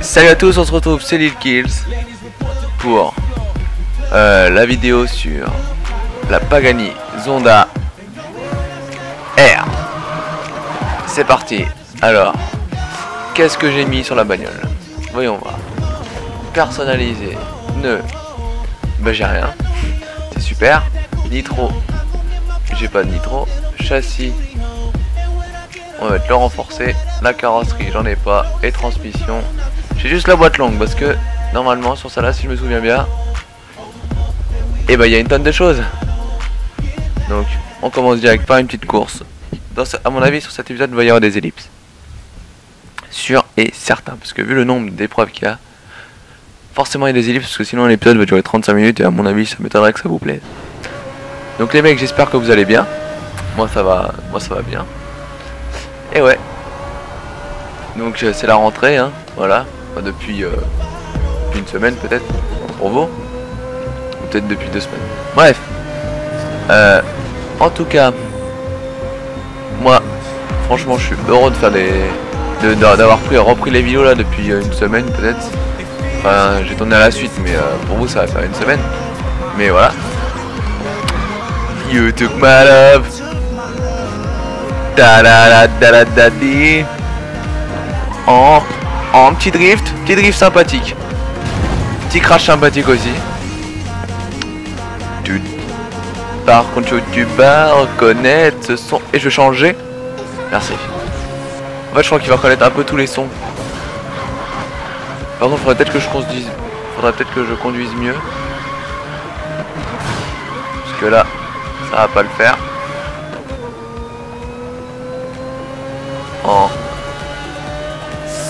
Salut à tous, on se retrouve, c'est Lil Kills pour euh, la vidéo sur la Pagani Zonda R. C'est parti. Alors, qu'est-ce que j'ai mis sur la bagnole? Voyons voir. Personnalisé, ne. Bah j'ai rien. C'est super. Nitro. J'ai pas de nitro. Châssis. On va mettre le renforcé. La carrosserie, j'en ai pas. Et transmission. J'ai juste la boîte longue parce que normalement sur celle-là, si je me souviens bien, et bah il y a une tonne de choses. Donc on commence direct par une petite course. Dans, à mon avis, sur cet épisode, il va y avoir des ellipses. Sûr et certain, parce que vu le nombre d'épreuves qu'il y a, forcément il y a des ellipses, parce que sinon l'épisode va durer 35 minutes et à mon avis, ça m'étonnerait que ça vous plaise. Donc les mecs, j'espère que vous allez bien. Moi ça va, moi ça va bien. Et ouais. Donc euh, c'est la rentrée, hein, voilà. depuis, euh, une semaine peut-être, pour vous. Ou peut-être depuis deux semaines. Bref. Euh, en tout cas, moi, franchement, je suis heureux de faire des, d'avoir pris, repris les vidéos là depuis une semaine peut-être. Enfin, j'ai tourné à la suite, mais pour vous, ça va faire une semaine. Mais voilà. You took my love. En, en petit drift, petit drift sympathique. Petit crash sympathique aussi. Par contre, tu vas reconnaître ce son. Et je vais changer. Merci. En fait, je crois qu'il va reconnaître un peu tous les sons. Par contre, faudrait peut-être que je conduise. Faudrait peut-être que je conduise mieux. Parce que là, ça va pas le faire.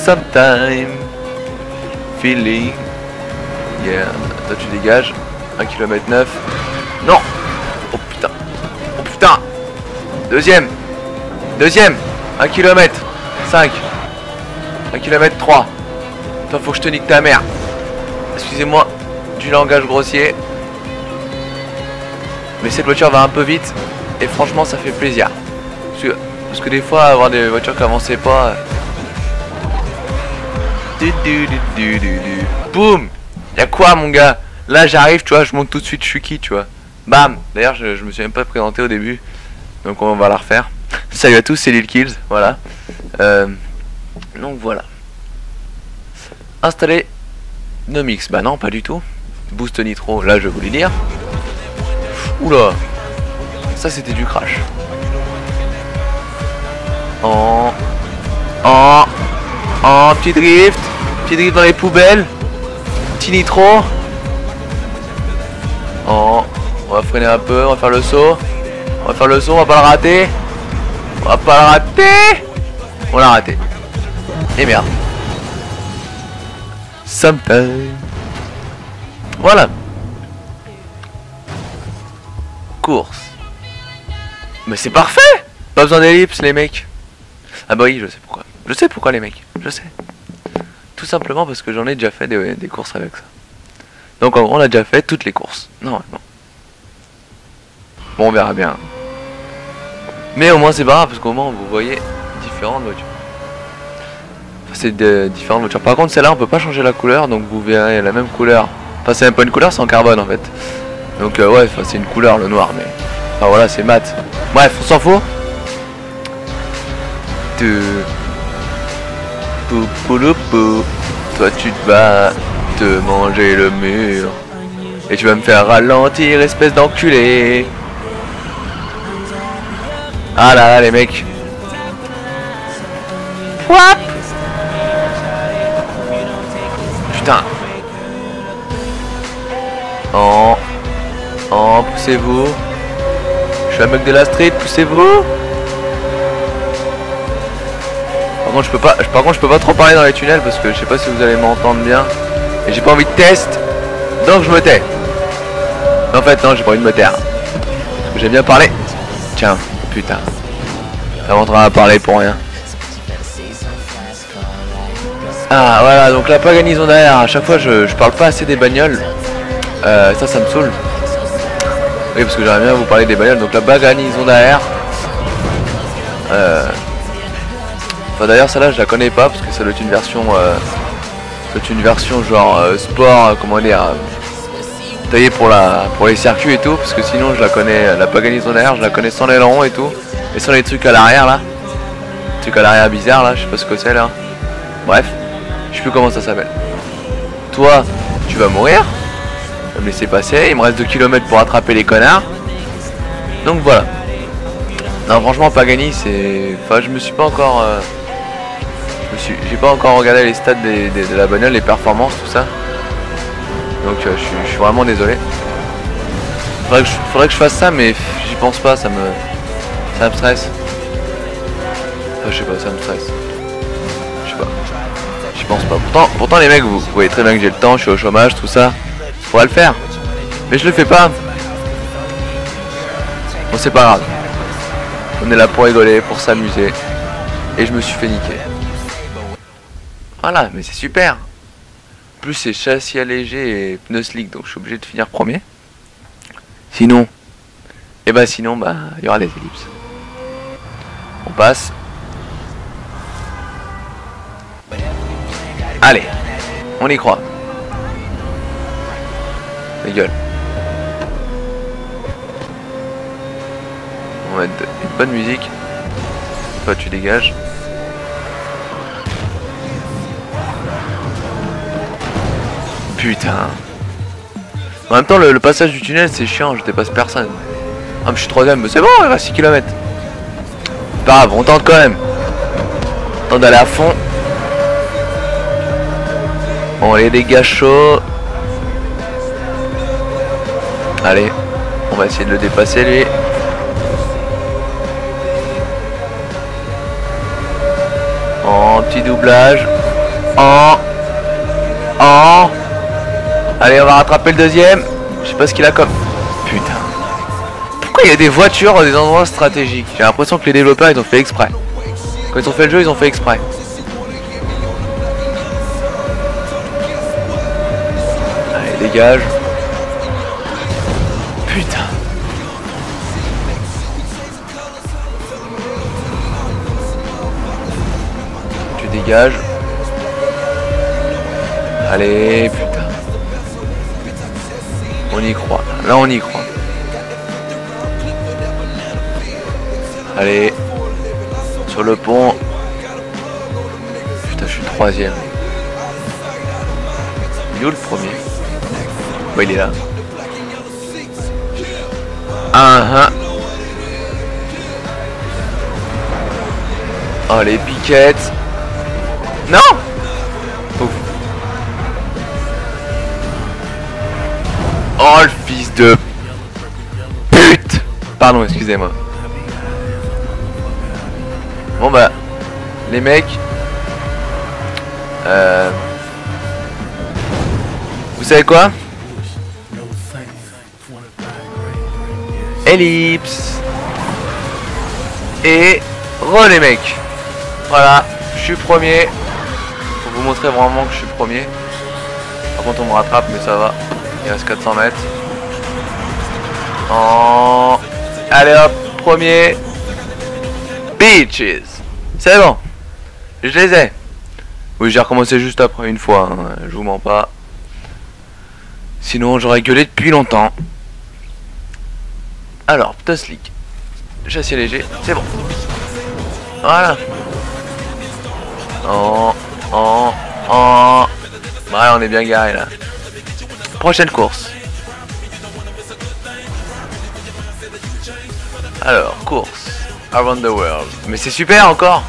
Sometime feeling. Yeah. Toi tu dégages. 1 km 9. Non Oh putain. Oh putain Deuxième Deuxième 1 km 5 1 km 3 Toi faut que je te nique ta mère. Excusez-moi du langage grossier. Mais cette voiture va un peu vite et franchement ça fait plaisir. Parce que des fois avoir des voitures qui avançaient pas. Du, du, du, du, Boum Y'a quoi mon gars? Là j'arrive tu vois, je monte tout de suite, je suis qui tu vois? Bam D'ailleurs je, me suis même pas présenté au début. Donc on va la refaire. Salut à tous, c'est Lil Kills, voilà. Euh, donc voilà. Installer Nomix, bah non pas du tout. Boost Nitro, là je voulais dire. Oula Ça c'était du crash. En... En... En petit drift. Petit drift dans les poubelles. Petit nitro. En... On va freiner un peu, on va faire le saut. On va faire le saut, on va pas le rater. On va pas le rater. On l'a raté. Et merde. Sometime. Voilà course. Mais c'est parfait Pas besoin d'ellipse les mecs. Ah bah oui, je sais pourquoi. Je sais pourquoi les mecs, je sais. Tout simplement parce que j'en ai déjà fait des, courses avec ça. Donc on a déjà fait toutes les courses, normalement. Bon, on verra bien. Mais au moins c'est pas grave parce qu'au moins vous voyez différentes voitures. c'est de différentes voitures. Par contre celle-là on peut pas changer la couleur donc vous verrez la même couleur. Enfin c'est même pas une couleur, c'est en carbone en fait. Donc euh, ouais, c'est une couleur le noir, mais... Enfin voilà, c'est mat. Bref, on s'en fout. Toi tu te vas te manger le mur. Et tu vas me faire ralentir, espèce d'enculé. Ah là là les mecs. Putain. Oh. Oh, poussez-vous. Je suis un mec de la street, poussez-vous. Je peux pas, par contre, je peux pas trop parler dans les tunnels parce que je sais pas si vous allez m'entendre bien. Et j'ai pas envie de test, donc je me tais. En fait, non, j'ai pas envie de me taire. J'ai bien parlé. Tiens, putain. Ça m'entraîne à parler pour rien. Ah voilà, donc la paganisation derrière, à chaque fois je, parle pas assez des bagnoles. Euh, ça, ça me saoule. Oui, parce que j'aimerais bien vous parler des bagnoles. Donc la Zonda R. Euh... Enfin d'ailleurs celle-là je la connais pas parce que ça doit être une version euh, C'est une version genre euh, sport, euh, comment dire, euh, taillée pour la pour les circuits et tout, parce que sinon je la connais, la Pagani Zonda je la connais sans l'aileron et tout, et sans les trucs à l'arrière là, les trucs à l'arrière bizarre là, je sais pas ce que c'est là. Bref, je sais plus comment ça s'appelle. Toi, tu vas mourir, tu vas me laisser passer, il me reste 2 km pour attraper les connards. Donc voilà. Non franchement Pagani c'est. Enfin je me suis pas encore. Je. J'ai pas encore regardé les stats de la bagnole, les performances, tout ça. Donc euh, je, suis, vraiment désolé. Faudrait que, je, faudrait que je fasse ça mais j'y pense pas, ça me. Ça me stresse. Enfin, je sais pas, ça me stresse. Je sais pas. J'y pense pas. Pourtant, pourtant les mecs, vous, vous voyez très bien que j'ai le temps, je suis au chômage, tout ça. Faudra le faire. Mais je le fais pas. Bon c'est pas grave. On est là pour rigoler, pour s'amuser. Et je me suis fait niquer. Voilà, mais c'est super. Plus c'est châssis allégé et pneus slick, donc je suis obligé de finir premier. Sinon, et bah sinon, bah il y aura les ellipses. On passe. Allez, on y croit. Ta gueule. On va mettre une bonne musique. Toi tu dégages. Putain. En même temps, le, passage du tunnel, c'est chiant, je dépasse personne. Ah, mais je suis troisième, mais c'est bon, il reste 6 km. Pas grave, on tente quand même. On tente d'aller à fond. On les dégage chaud. Allez, on va essayer de le dépasser lui. En petit doublage. Allez, on va rattraper le deuxième. Je sais pas ce qu'il a comme. Putain. Pourquoi il y a des voitures dans des endroits stratégiques? J'ai l'impression que les développeurs ils ont fait exprès. Quand ils ont fait le jeu, ils ont fait exprès. Allez, dégage. Putain. Tu dégages. Allez, putain. On y croit. Là, on y croit. Allez. Sur le pont. Putain, je suis troisième. Il est où le premier Bah, il est là. Ah, ah. Oh, les piquettes. Pardon, excusez-moi. Bon bah, les mecs, euh, vous savez quoi? Ellipse et re les mecs. Voilà, je suis premier. Pour vous montrer vraiment que je suis premier. Par contre, on me rattrape, mais ça va. Il reste 400 mètres. Allez hop, premier. Beaches. C'est bon. Je les ai. Oui, j'ai recommencé juste après une fois. hein, Je vous mens pas. Sinon, j'aurais gueulé depuis longtemps. Alors, pneus slick. Châssis léger, c'est bon. Voilà. En, en, en. Ouais, on est bien garé là. Prochaine course. Alors, course. Around the world. Mais c'est super encore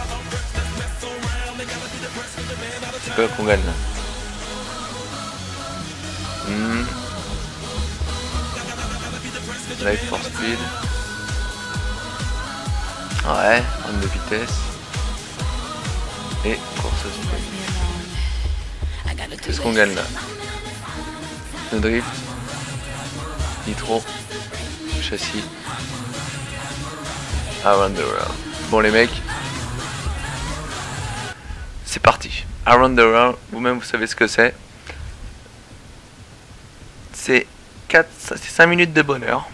C'est quoi qu'on gagne là Hmm. Life for speed. Ouais, run de vitesse. Et course sprint. Qu'est-ce qu'on gagne là Le drift. Nitro. Châssis. Around the World. Bon les mecs, c'est parti. Around the World, vous-même vous savez ce que c'est. C'est 5 minutes de bonheur.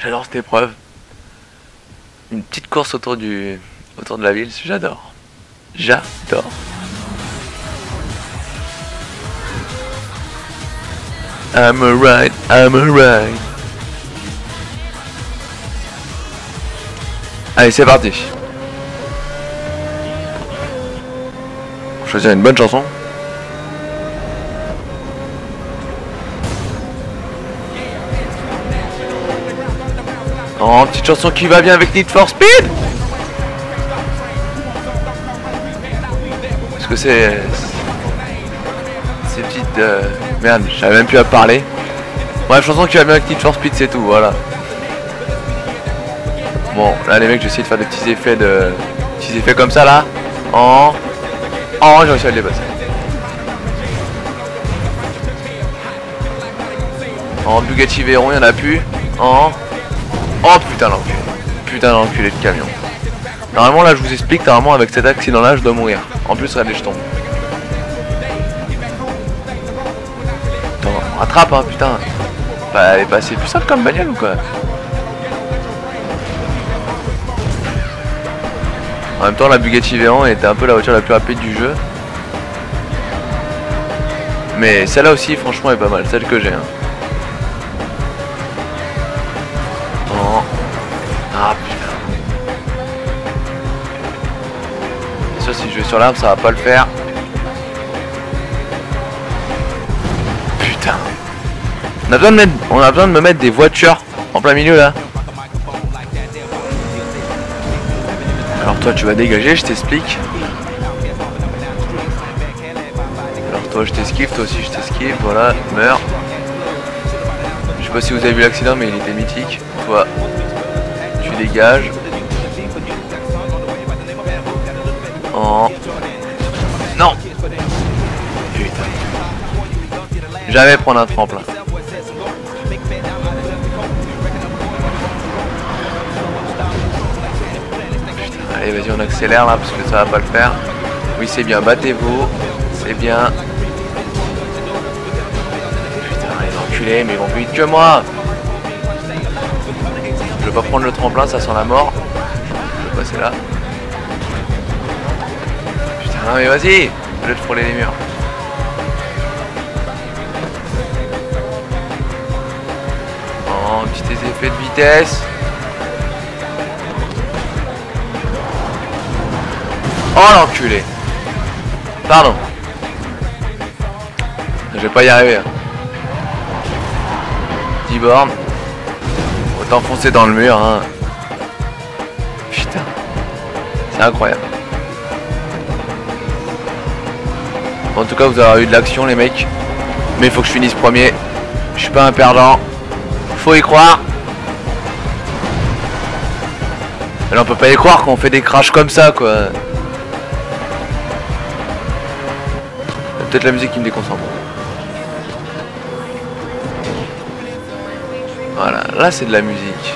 J'adore cette épreuve. Une petite course autour, du, autour de la ville, j'adore. J'adore. I'm alright, I'm alright. Allez, c'est parti. Choisir une bonne chanson. Oh, petite chanson qui va bien avec Need for Speed Parce que c'est... C'est petite... Euh... Merde, j'avais même plus à parler. Bref, chanson qui va bien avec Need for Speed, c'est tout, voilà. Bon, là les mecs, j'essaie de faire des petits effets de... Petits effets comme ça, là. En... En, j'ai réussi à le dépasser. En Bugatti Veyron, il y en a plus. En... Oh putain l'enculé. Putain l'enculé de camion. Normalement là je vous explique, normalement avec cet accident là je dois mourir. En plus regardez je tombe. Attends, rattrape hein putain. Bah elle est passée plus simple comme bagnole ou quoi? En même temps la Bugatti Veyron était un peu la voiture la plus rapide du jeu. Mais celle-là aussi franchement est pas mal, celle que j'ai. Hein. Ah putain. Ça si je vais sur l'arbre ça va pas le faire. Putain. On a besoin de mettre. On a besoin de me mettre des voitures en plein milieu là. Toi tu vas dégager, je t'explique. Alors toi je t'esquive, toi aussi je t'esquive, voilà, meurs. Je sais pas si vous avez vu l'accident mais il était mythique. Toi, dégage. Oh. Non Putain. Jamais prendre un tremplin. On accélère là parce que ça va pas le faire. Oui c'est bien, battez-vous. C'est bien. Putain les enculés mais ils vont plus vite que moi je vais pas prendre le tremplin, ça sent la mort. Je vais passer là. Putain, mais vas-y Je vais te frôler les murs. Oh, petit effet de vitesse. Oh l'enculé Pardon. Je vais pas y arriver. 10 hein. bornes enfoncé dans le mur. Hein. Putain. C'est incroyable. En tout cas, vous avez eu de l'action, les mecs. Mais il faut que je finisse premier. Je suis pas un perdant. Faut y croire. là, on peut pas y croire quand on fait des crashs comme ça, quoi. Peut-être la musique qui me déconcentre. Voilà, là c'est de la musique.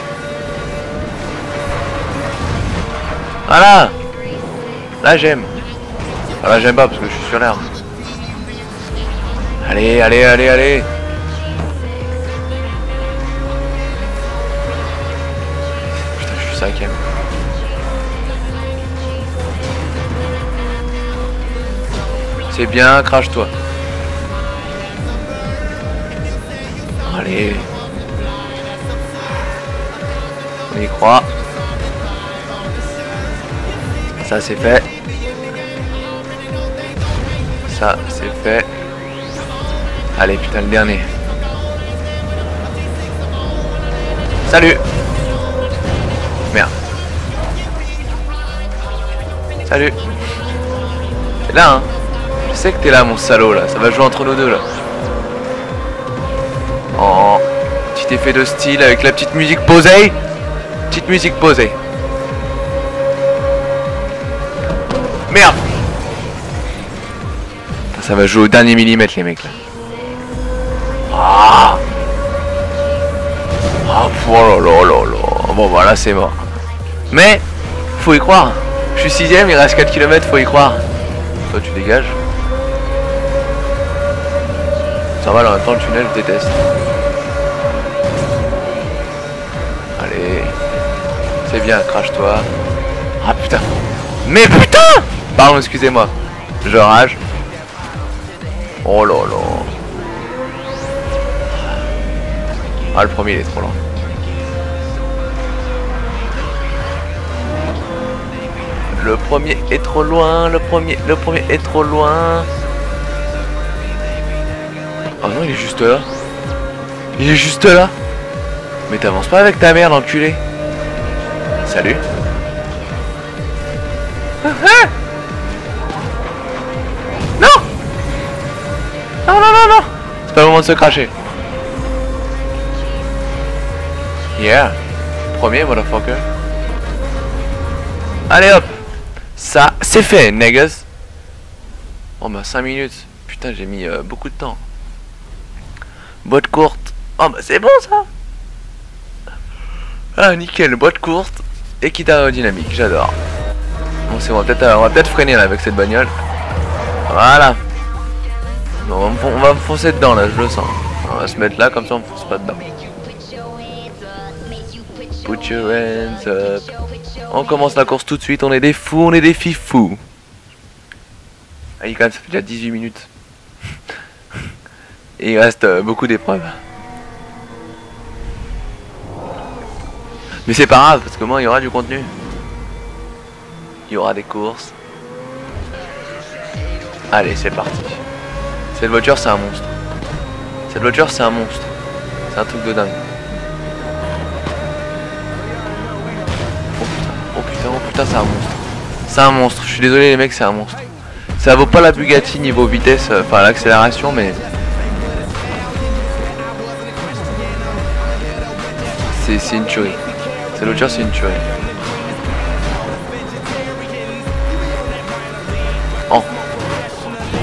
Voilà Là j'aime. Ah, là j'aime pas parce que je suis sur l'air. Allez, allez, allez, allez Putain, je suis cinquième. C'est bien, crache-toi. Allez. On y croit. Ça c'est fait. Ça c'est fait. Allez putain le dernier. Salut Merde. Salut T'es là hein sais que t'es là mon salaud là, ça va jouer entre nous deux là. Oh, petit effet de style avec la petite musique posée Petite musique posée. Merde Ça va jouer au dernier millimètre les mecs là. Ah Ah oh là là là là Bon voilà c'est mort. Mais faut y croire. Je suis sixième, il reste 4 km, faut y croire. Toi tu dégages. Ça va là en temps le tunnel je déteste. C'est bien, crache-toi. Ah putain. Mais putain Pardon, excusez-moi. Je rage. Oh là là. Ah, le premier, il est trop loin. Le premier est trop loin, le premier, le premier est trop loin. Oh non, il est juste là. Il est juste là. Mais t'avances pas avec ta merde, enculé. Salut. Ah, ah. non Non, non, non, non C'est pas le moment de se cracher. Yeah. Premier, motherfucker. Allez hop Ça, c'est fait, niggas. Oh bah 5 minutes. Putain, j'ai mis euh, beaucoup de temps. Boîte courte. Oh bah c'est bon ça Ah nickel, boîte courte et quitte aérodynamique, j'adore. C'est peut-être on va peut-être freiner là avec cette bagnole. Voilà. on, va, me foncer dedans là, je le sens. On va se mettre là comme ça on fonce pas dedans. Put your hands up. On commence la course tout de suite, on est des fous, on est des fifous. Ah, quand même, ça fait déjà 18 minutes. Il reste euh, beaucoup d'épreuves. Mais c'est pas grave, parce que moi, il y aura du contenu. Il y aura des courses. Allez, c'est parti. Cette voiture, c'est un monstre. Cette voiture, c'est un monstre. C'est un truc de dingue. Oh putain, oh putain, oh putain, c'est un monstre. C'est un monstre. Je suis désolé, les mecs, c'est un monstre. Ça vaut pas la Bugatti niveau vitesse, euh, enfin l'accélération, mais c'est une tuerie. C'est l'autre c'est une tuerie. Oh.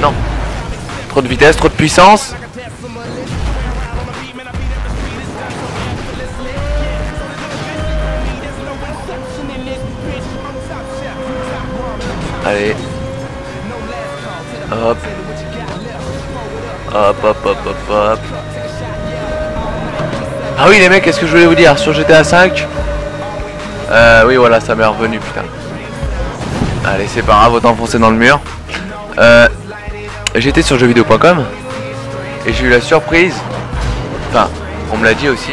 Non. Trop de vitesse, trop de puissance. Allez. Hop. Hop, hop, hop, hop, hop. Ah oui les mecs, qu'est-ce que je voulais vous dire Sur GTA 5 euh, Oui voilà, ça m'est revenu putain. Allez c'est pas grave, autant foncer dans le mur. Euh, J'étais sur jeuxvideo.com et j'ai eu la surprise, enfin on me l'a dit aussi,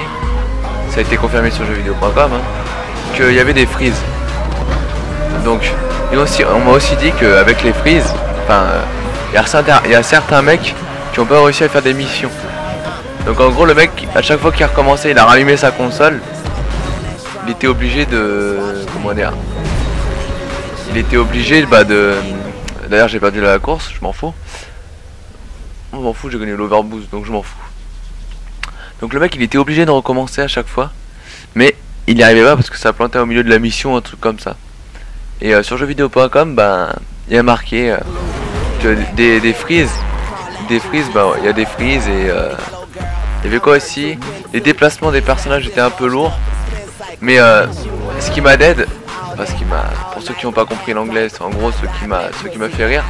ça a été confirmé sur jeuxvideo.com, hein, qu'il y avait des frises. Donc on m'a aussi dit qu'avec les frises, enfin il y, a certains mecs qui ont pas réussi à faire des missions. Donc en gros le mec à chaque fois qu'il a recommencé il a rallumé sa console. Il était obligé de... comment dire Il était obligé bah de... D'ailleurs j'ai perdu la course, je m'en fous. Je m'en fous j'ai gagné l'overboost donc je m'en fous. Donc le mec il était obligé de recommencer à chaque fois Mais il n'y arrivait pas parce que ça plantait au milieu de la mission un truc comme ça. Et euh, sur jeuxvideo.com bah il y a marqué euh, des, des frises. Des frises bah il y a des frises et euh, il y avait quoi aussi? Les déplacements des personnages étaient un peu lourds. Mais euh, ce qui m'a dead, parce qui m'a, pour ceux qui n'ont pas compris l'anglais, c'est en gros ce qui m'a, ce qui m'a fait rire.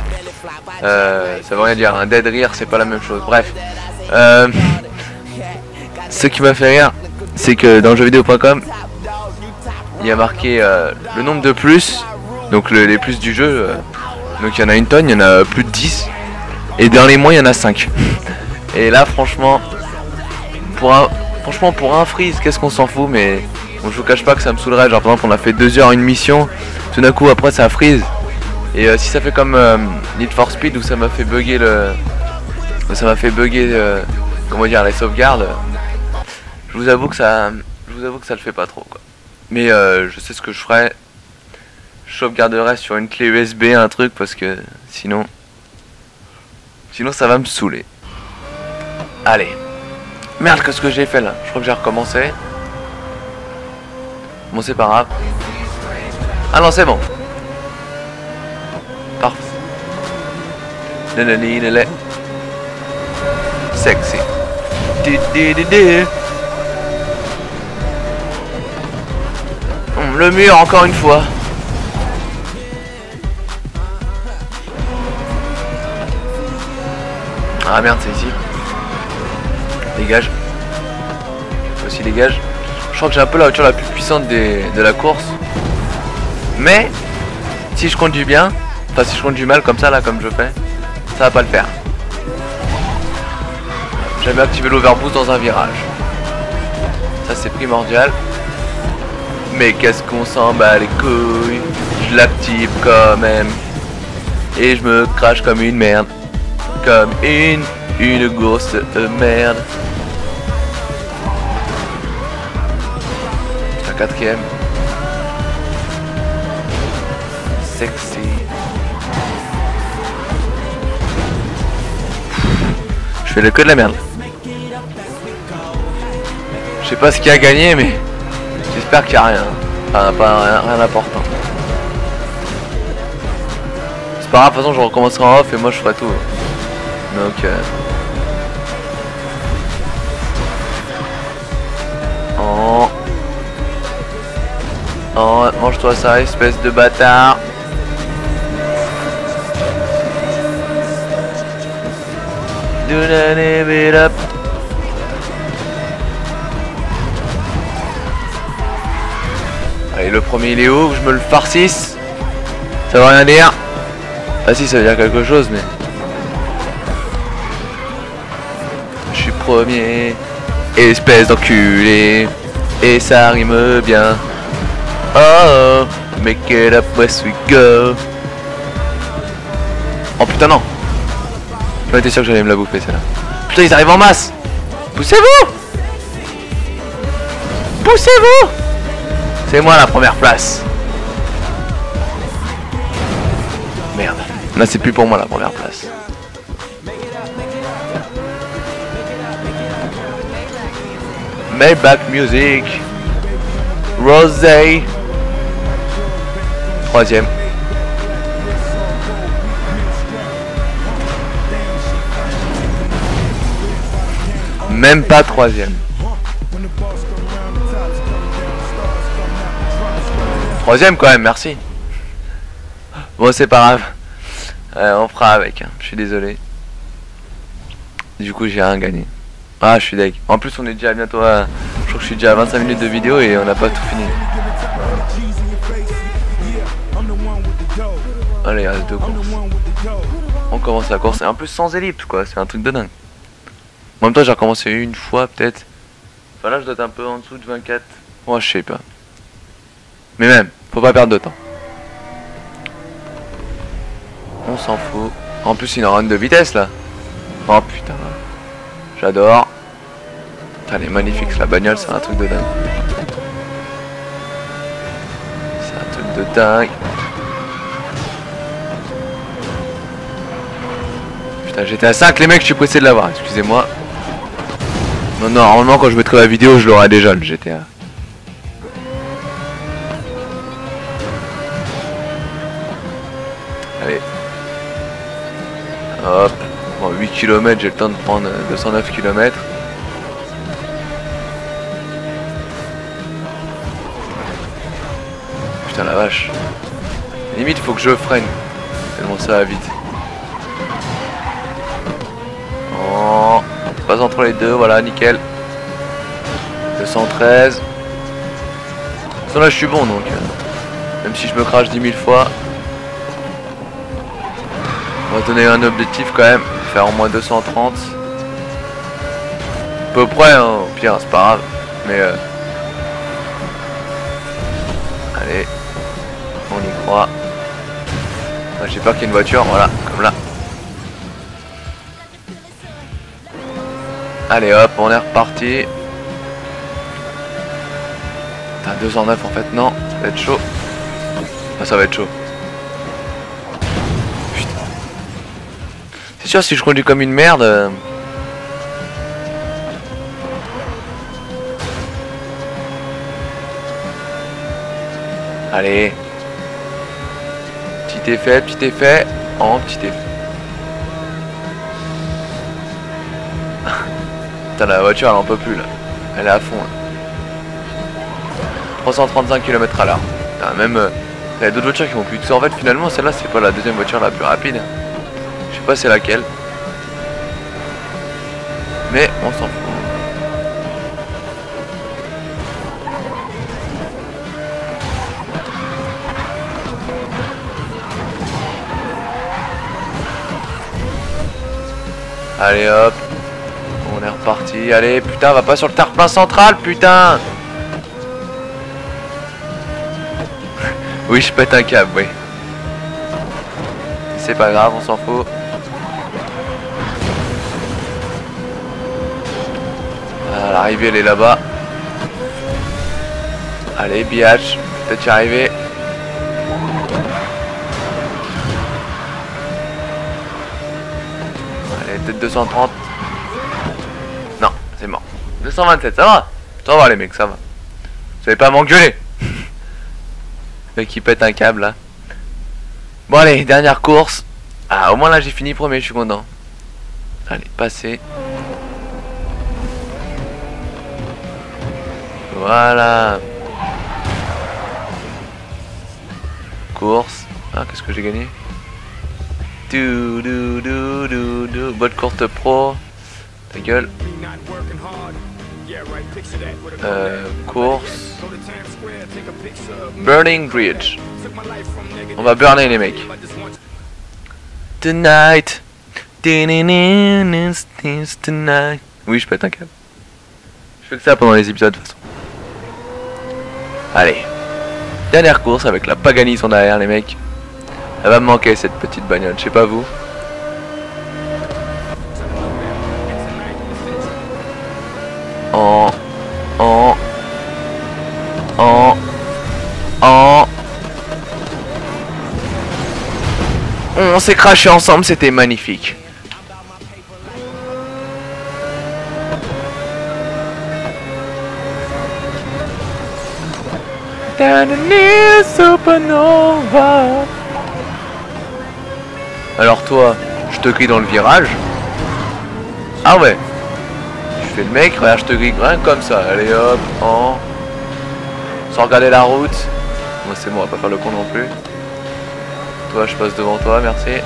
Euh, ça veut rien dire, un dead rire, c'est pas la même chose. Bref, euh, ce qui m'a fait rire, c'est que dans jeuxvideo.com, il y a marqué le nombre de plus, donc les plus du jeu. donc il y en a une tonne, il y en a plus de 10. Et dans les mois, il y en a 5. Et là, franchement, franchement pour un freeze, qu'est-ce qu'on s'en fout, mais je vous cache pas que ça me saoulerait. Genre par exemple, on a fait deux heures une mission, tout d'un coup après ça freeze. Et euh, si ça fait comme euh, Need for Speed où ça m'a fait bugger le, ça m'a fait bugger, euh, comment dire, les sauvegardes. Je vous avoue que ça, je vous avoue que ça le fait pas trop quoi. Mais je sais ce que je ferai. Je sauvegarderai sur une clé USB un truc parce que sinon, sinon ça va me saouler. Allez. Merde, qu'est-ce que j'ai fait là? Je crois que j'ai recommencé. Bon, c'est pas grave. Ah non, c'est bon. Parfait. Sexy. Le mur, encore une fois. Ah merde, c'est ici. Dégage. Aussi dégage. Je crois que j'ai un peu la voiture la plus puissante de la course. Mais, si je conduis bien, enfin si je conduis mal comme ça, là, comme je fais, ça va pas le faire. J'avais activé l'overboost dans un virage. Ça c'est primordial. Mais qu'est-ce qu'on s'en bat les couilles? Je l'active quand même. Et je me crache comme une merde. Comme une, une grosse merde. Quatrième. Sexy. Je fais le que de la merde. Je sais pas ce qu'il a gagné mais j'espère qu'il y a rien. Enfin pas rien, rien d'important. C'est pas grave, de toute façon je recommencerai en off et moi je ferai tout. Donc euh... Oh, mange-toi ça, espèce de bâtard. Do. Allez, le premier il est où Je me le farcisse Ça veut rien dire. Ah si, ça veut dire quelque chose, mais... Je suis premier. Espèce d'enculé. Et ça rime bien. Oh, make it up west we go. Oh putain non J'en étais sûr que j'allais me la bouffer celle-là. Putain ils arrivent en masse Poussez-vous Poussez-vous C'est moi la première place Merde. Là c'est plus pour moi la première place. Maybach Music Rosé Troisième. Même pas troisième. Troisième quand même, merci. Bon, c'est pas grave. Euh, on fera avec, hein. je suis désolé. Du coup, j'ai rien gagné. Ah, je suis deg. En plus, on est déjà bientôt à... Je crois que je suis déjà à 25 minutes de vidéo et on n'a pas tout fini. Allez, deux courses. On commence la course. Et en plus, sans ellipse, quoi. C'est un truc de dingue. En même temps, j'ai recommencé une fois, peut-être. Enfin, là, je dois être un peu en dessous de 24. Moi, je sais pas. Mais même, faut pas perdre de temps. On s'en fout. En plus, une run de vitesse, là. Oh, putain. J'adore. Putain, elle est magnifique, la bagnole, c'est un truc de dingue. C'est un truc de dingue. J'étais à 5, les mecs, je suis pressé de l'avoir, excusez-moi. Non, non, normalement, quand je mettrai la vidéo, je l'aurai déjà, le GTA. Allez. Hop. Bon, 8 km, j'ai le temps de prendre 209 km. Putain la vache. Limite, faut que je freine. Tellement ça va vite. Oh, entre les deux, voilà, nickel. 213. Ça là, je suis bon donc. euh, Même si je me crache 10 000 fois. On va donner un objectif quand même. Faire au moins 230. À peu près, hein, au pire, c'est pas grave. Mais euh, Allez. On y croit. Ah, J'ai peur qu'il y ait une voiture, voilà, comme là. Allez hop, on est reparti. Putain, 209 en fait, non, ça va être chaud. Ah, ça va être chaud. Putain. C'est sûr, si je conduis comme une merde. euh, Allez. Petit effet, petit effet. En petit effet. La voiture elle en peut plus là. Elle est à fond. là. 335 km à l'heure. Même. euh, Il y a d'autres voitures qui vont plus. En fait, finalement, celle-là, c'est pas la deuxième voiture la plus rapide. Je sais pas c'est laquelle. Mais on s'en fout. Allez hop. Reparti. Allez, putain, va pas sur le tarpin central, putain Oui, je pète un câble, oui. C'est pas grave, on s'en fout. Voilà, l'arrivée, elle est là-bas. Allez, biatch, peut-être y arriver. Allez, peut-être 230. Non, c'est mort. 227, ça va Ça va les mecs, ça va. Vous savez pas m'engueuler Le mec qui pète un câble là. Bon allez, dernière course. Ah, au moins là j'ai fini premier, je suis content. Allez, passez. Voilà. Course. Ah, qu'est-ce que j'ai gagné? Du, du, du. Boîte courte pro. Ta gueule. Euh, course. Burning Bridge. On va burner les mecs. Tonight. Oui, je pète un câble. Je fais que ça pendant les épisodes de toute façon. Allez. Dernière course avec la Pagani son derrière les mecs. Elle va me manquer cette petite bagnole, je sais pas vous. S'est craché ensemble, c'était magnifique. Alors toi, je te grille dans le virage. Ah ouais. Je fais le mec, regarde, je te grille comme ça. Allez hop, en... Sans regarder la route. Moi c'est bon, on va pas faire le con non plus. Je passe devant toi, merci.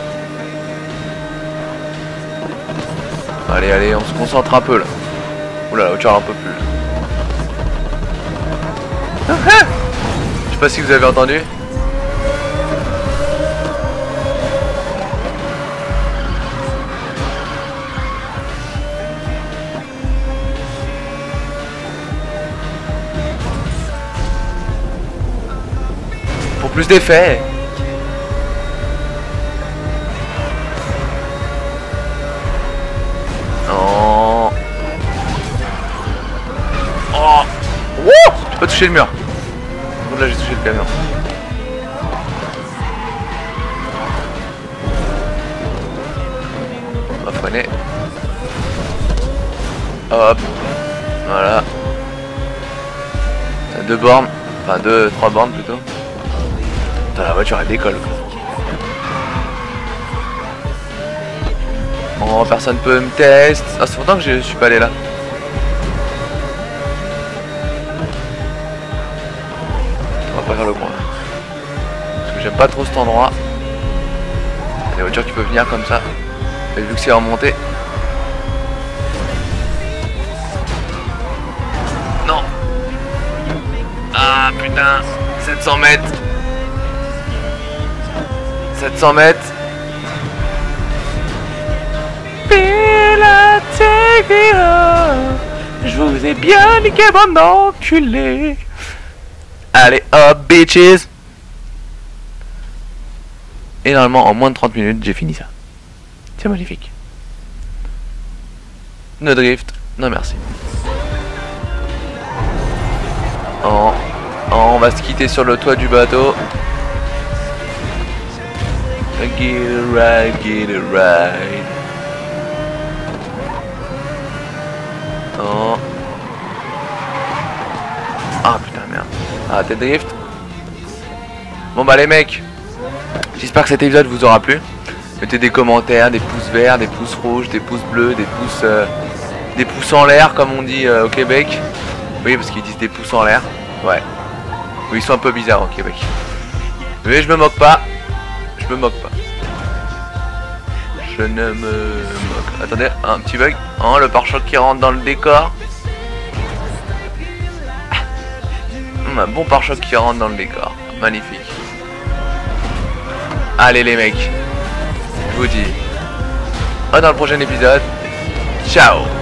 Allez, allez, on se concentre un peu là. Oula, la hauteur un peu plus. Je sais pas si vous avez entendu. Pour plus d'effets. Touché le mur. Là j'ai touché le camion. On va freiner. Hop. Voilà. Deux bornes. Enfin deux, trois bornes plutôt. Putain, la voiture elle décolle quoi. Oh personne peut me tester. Ah c'est pourtant que je suis pas allé là. Pas faire le coin. Parce que j'aime pas trop cet endroit. Il des voitures qui peuvent venir comme ça. Et vu que c'est en montée. Non. Ah putain. 700 mètres. 700 mètres. Je vous ai bien niqué mon enculé. Hop bitches Et normalement en moins de 30 minutes j'ai fini ça. C'est magnifique. No drift, non merci. On va se quitter sur le toit du bateau. Oh. Ah putain merde. Ah drift. Bon bah les mecs. J'espère que cet épisode vous aura plu. Mettez des commentaires, des pouces verts, des pouces rouges, des pouces bleus, des pouces euh, des pouces en l'air comme on dit euh, au Québec. Oui parce qu'ils disent des pouces en l'air. Ouais. Oui ils sont un peu bizarres au Québec. Mais je me moque pas. Je me moque pas. Je ne me moque. Attendez, un petit bug. Oh, le pare-choc qui rentre dans le décor. Un bon pare-choc qui rentre dans le décor. Magnifique. Allez les mecs. Je vous dis. À dans le prochain épisode. Ciao